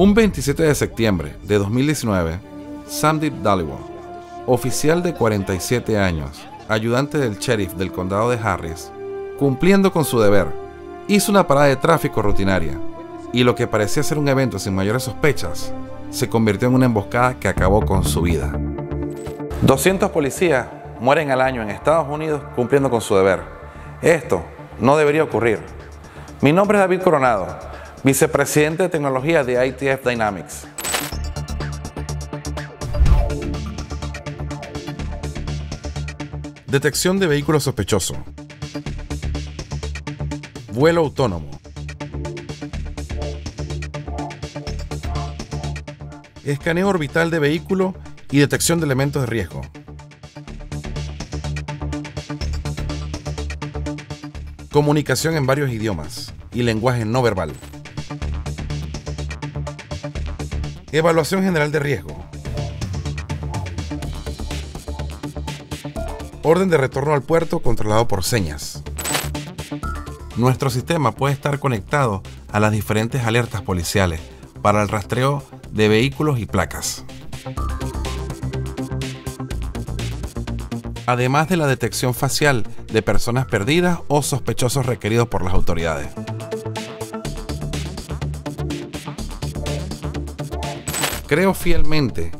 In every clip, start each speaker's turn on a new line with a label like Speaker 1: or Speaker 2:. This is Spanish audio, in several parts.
Speaker 1: Un 27 de septiembre de 2019, Sandeep Dhaliwal, oficial de 47 años, ayudante del sheriff del condado de Harris, cumpliendo con su deber, hizo una parada de tráfico rutinaria y lo que parecía ser un evento sin mayores sospechas se convirtió en una emboscada que acabó con su vida. 200 policías mueren al año en Estados Unidos cumpliendo con su deber. Esto no debería ocurrir. Mi nombre es David Coronado, vicepresidente de tecnología de ITF Dynamics. Detección de vehículo sospechoso. Vuelo autónomo. Escaneo orbital de vehículo y detección de elementos de riesgo. Comunicación en varios idiomas y lenguaje no verbal. Evaluación general de riesgo. Orden de retorno al puerto controlado por señas. Nuestro sistema puede estar conectado a las diferentes alertas policiales para el rastreo de vehículos y placas. Además de la detección facial de personas perdidas o sospechosos requeridos por las autoridades. Creo fielmente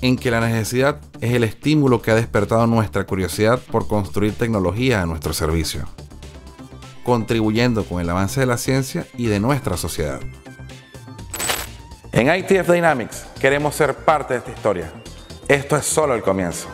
Speaker 1: en que la necesidad es el estímulo que ha despertado nuestra curiosidad por construir tecnología a nuestro servicio, contribuyendo con el avance de la ciencia y de nuestra sociedad. En ITF Dynamics queremos ser parte de esta historia. Esto es solo el comienzo.